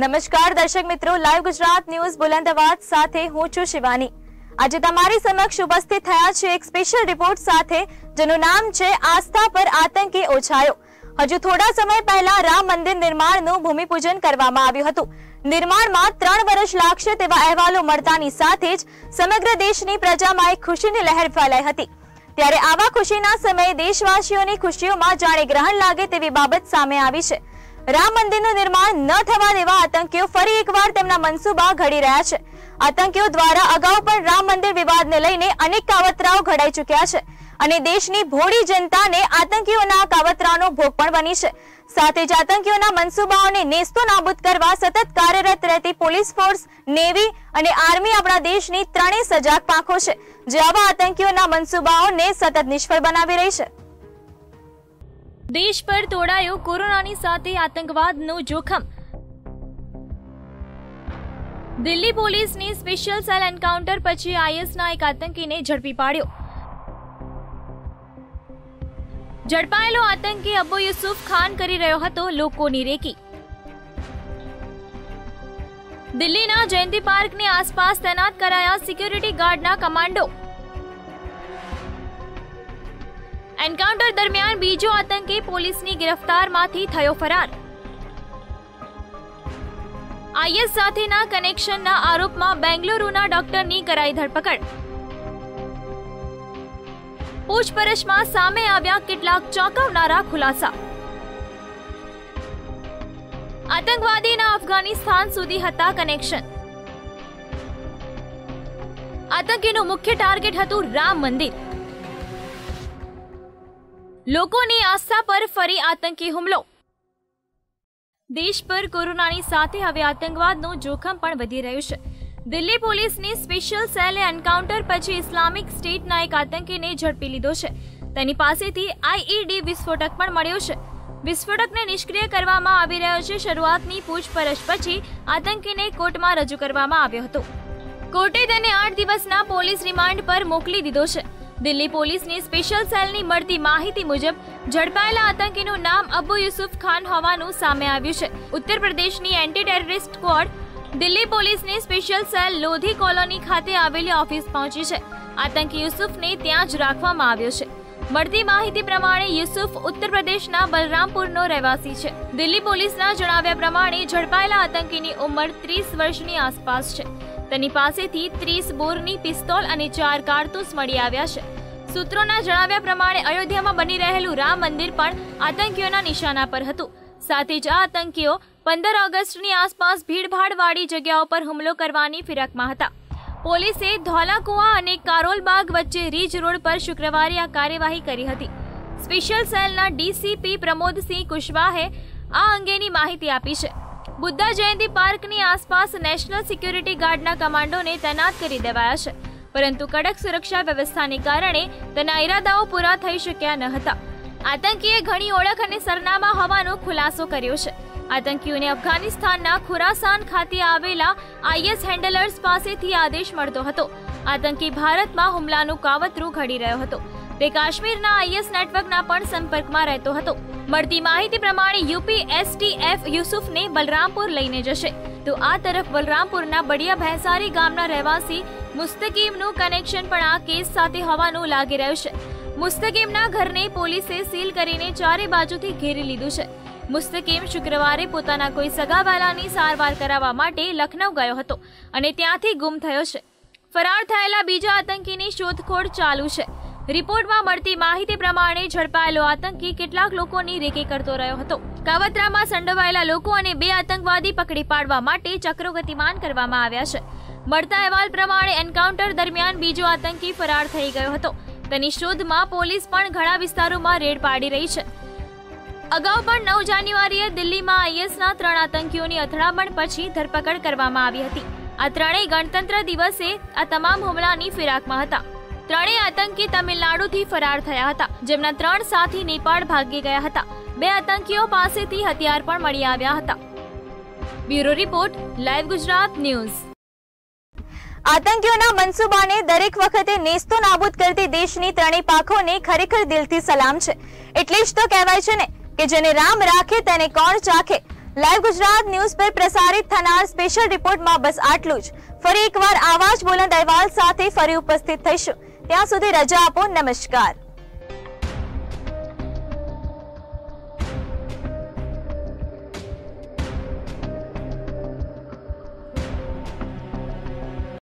નમસ્કાર, દર્શક મિત્રો. લાઈવ ગુજરાત ન્યૂઝ બુલંદ અવાજ સાથે હું છું શિવાની. આજે તમારી સમક્ષ ઉપસ્થિત થયા છે એક સ્પેશિયલ રિપોર્ટ સાથે, જેનું નામ છે આસ્થા પર આતંકી ઓછાયો. હજુ થોડા સમય પહેલા રામ મંદિર નિર્માણનું ભૂમિપૂજન કરવામાં આવ્યું હતું. નિર્માણમાં ત્રણ વર્ષ લાગશે તેવા અહેવાલો મળતાની સાથે જ સમગ્ર દેશની પ્રજામાં એક ખુશીની લહેર ફેલાઈ હતી. ત્યારે આવા ખુશીના સમયે દેશવાસીઓની ખુશીઓમાં જાણે ગ્રહણ લાગે તેવી બાબત સામે આવી છે. રામ મંદિરનું નિર્માણ ન થવા દેવા આતંકીઓ ફરી એકવાર તેમના મનસુબા ઘડી રહ્યા છે. આતંકીઓ દ્વારા અગાઉ પણ રામ મંદિર વિવાદને લઈને અનેક કાવતરાઓ ઘડાઈ ચૂક્યા છે અને દેશની ભોળી જનતાને આતંકીઓના કાવતરાનો ભોગ પણ બની છે. સાથે જ આતંકીઓના મનસુબાઓને નેસ્તો નાબૂદ કરવા સતત કાર્યરત રહેતી પોલીસ ફોર્સ, નેવી અને આર્મી આપણા દેશની ત્રણેય સજાગ પાંખો છે, જે આવા આતંકીઓના મનસુબાઓને સતત નિષ્ફળ બનાવી રહી છે. દેશ પર તોડાયો કોરોનાની સાથે આતંકવાદનું જોખમ. દિલ્હી પોલીસની સ્પેશિયલ સેલ એન્કાઉન્ટર પછી આઈએસના એક આતંકીને ઝડપી પાડ્યો. ઝડપાયેલો આતંકી અબુ યુસુફ ખાન કરી રહ્યો હતો લોકોની રેકી. દિલ્હીના જયંતિ પાર્કની આસપાસ તૈનાત કરાયા સિક્યુરિટી ગાર્ડના કમાન્ડો. એન્કાઉન્ટર દરમિયાન બીજો આતંકી પોલીસની ગિરફ્તારમાંથી થયો ફરાર. આઈએસ સાથેના કનેક્શનના આરોપમાં બેંગલુરુના ડોક્ટરની કરાઈ ધરપકડ. પૂછપરછમાં સામે આવ્યા કેટલાક ચોંકાવનારા ખુલાસા. આતંકવાદીના અફઘાનિસ્તાન સુધી હતા કનેક્શન. આતંકીનું મુખ્ય ટાર્ગેટ હતું રામ મંદિર. લોકોની આસ્થા પર ફરી આતંકી હુમલો. દેશ પર કોરોનાની સાથે હવે આતંકવાદનું જોખમ પણ વધી રહ્યું છે. દિલ્હી પોલીસની સ્પેશિયલ સેલે એન્કાઉન્ટર પછી ઇસ્લામિક સ્ટેટના એક આતંકીને ઝડપી લીધો છે. તેની પાસેથી આઈઈડી વિસ્ફોટક પણ મળ્યો છે. વિસ્ફોટકને નિષ્ક્રિય કરવામાં આવી રહ્યો છે. શરૂઆતની પૂછપરછ પછી આતંકીને કોર્ટમાં રજૂ કરવામાં આવ્યો હતો. કોર્ટે તેને આઠ દિવસના પોલીસ રિમાન્ડ પર મોકલી દીધો છે. દિલ્હી પોલીસની સ્પેશિયલ સેલની મળતી માહિતી મુજબ ઝડપાયેલા આતંકીનું નામ અબુ યુસુફ ખાન હોવાનું સામે આવ્યું છે. ઉત્તર પ્રદેશની એન્ટી ટેરરિસ્ટ સ્ક્વોડ દિલ્હી પોલીસની સ્પેશિયલ સેલ લોધી કોલોની ખાતે આવેલી ઓફિસ પહોંચી છે. આતંકી યુસુફને ત્યાં જ રાખવામાં આવ્યો છે. મળતી માહિતી પ્રમાણે યુસુફ ઉત્તર પ્રદેશના બલરામપુરનો રહેવાસી છે. દિલ્હી પોલીસના જણાવ્યા પ્રમાણે ઝડપાયેલા આતંકીની ઉંમર ત્રીસ વર્ષની આસપાસ છે. તેની પાસેથી ત્રીસ બોરની પિસ્તોલ અને ચાર કારતૂસ મળી આવ્યા છે. સૂત્રોના જણાવ્યા પ્રમાણે અયોધ્યામાં બની રહેલું રામ મંદિર પણ આતંકીઓના નિશાના પર હતું. સાથે જ આ આતંકીઓ પંદર ઓગસ્ટની આસપાસ ભીડભાડવાળી જગ્યાઓ પર હુમલો કરવાની ફિરકમાં હતા. પોલીસે ધોલાકુવા અને કારોલબાગ વચ્ચે રીજ રોડ પર શુક્રવારે આ કાર્યવાહી કરી હતી. સ્પેશિયલ સેલના ડીસીપી પ્રમોદસિંહ કુશવાહે આ અંગેની માહિતી આપી છે. બુદ્ધા જયંતિ પાર્કની આસપાસ નેશનલ સિક્યુરિટી ગાર્ડના કમાન્ડોને તૈનાત કરી દેવાયા છે. પરંતુ કડક સુરક્ષા વ્યવસ્થાને કારણે તેના ઈરાદાઓ પૂરા થઈ શક્યા ન હતા. આતંકીએ ઘણી ઓળખ અને સરનામા હોવાનો ખુલાસો કર્યો છે. આતંકીઓને અફઘાનિસ્તાનના ખુરાસાન ખાતે આવેલા આઈએસ હેન્ડલર્સ પાસેથી આદેશ મળતો હતો. આતંકી ભારતમાં હુમલાનું કાવતરું ઘડી રહ્યો હતો. તે કાશ્મીરના આઈએસ નેટવર્કના પણ સંપર્કમાં રહેતો હતો. મળતી માહિતી પ્રમાણે યુપી એસટીએફ યુસુફને બલરામપુર લઈને જશે. તો આ તરફ બલરામપુરના બડિયા ભેંસારી ગામના રહેવાસી મુસ્તકીમનું કનેક્શન પણ આ કેસ સાથે હોવાનું લાગી રહ્યું છે. મુસ્તકીમના ઘરને પોલીસે સીલ કરીને ચારે બાજુથી ઘેરી લીધું છે. મુસ્તકીમ શુક્રવારે પોતાના કોઈ સગાવાલાની સારવાર કરાવવા માટે લખનૌ ગયો હતો અને ત્યાંથી ગુમ થયો છે. ફરાર થયેલા બીજા આતંકીની શોધખોળ ચાલુ છે. રિપોર્ટમાં મળતી માહિતી પ્રમાણે ઝડપાયેલો આતંકી કેટલાક લોકોની રેકી કરતો રહ્યો હતો. કાવતરામાં સંડોવાયેલા લોકો અને બે આતંકવાદી પકડી પાડવા માટે ચક્રો ગતિમાન કરવામાં આવ્યા છે. મળતા અહેવાલ પ્રમાણે એન્કાઉન્ટર દરમિયાન બીજો આતંકી ફરાર થઈ ગયો હતો. તેની શોધમાં પોલીસ પણ ઘણા વિસ્તારોમાં રેડ પાડી રહી છે. અગાઉ પણ નવ જાન્યુઆરીએ દિલ્હીમાં આઈએસના ત્રણ આતંકીઓની અથડામણ પછી ધરપકડ કરવામાં આવી હતી. આ ત્રણેય ગણતંત્ર દિવસે આ તમામ હુમલાની ફિરાકમાં હતા. ત્રણેય આતંકી તમિલનાડુથી ફરાર થયા હતા. જેમના ત્રણ સાથી નેપાળ ભાગી ગયા હતા. બે આતંકીઓ પાસેથી હથિયાર પણ મળી આવ્યા હતા. Bureau report, live Gujarat news. આતંકીઓના મનસુબાને દરેક વખતે નેસ્તો નાબૂદ કરતી દેશની ત્રણેય પાખોને ખરેખર દિલથી સલામ છે. એટલે જ તો કહેવાય છે ને કે જેને રામ રાખે તેને કોણ ચાખે? લાઈવ ગુજરાત ન્યૂઝ પર પ્રસારિત થનાર સ્પેશિયલ રિપોર્ટમાં બસ આટલું જ. ફરી એકવાર આવા જ બોલંદ અહેવાલ સાથે ફરી ઉપસ્થિત થઈશું. ત્યાં સુધી રજા આપો. નમસ્કાર.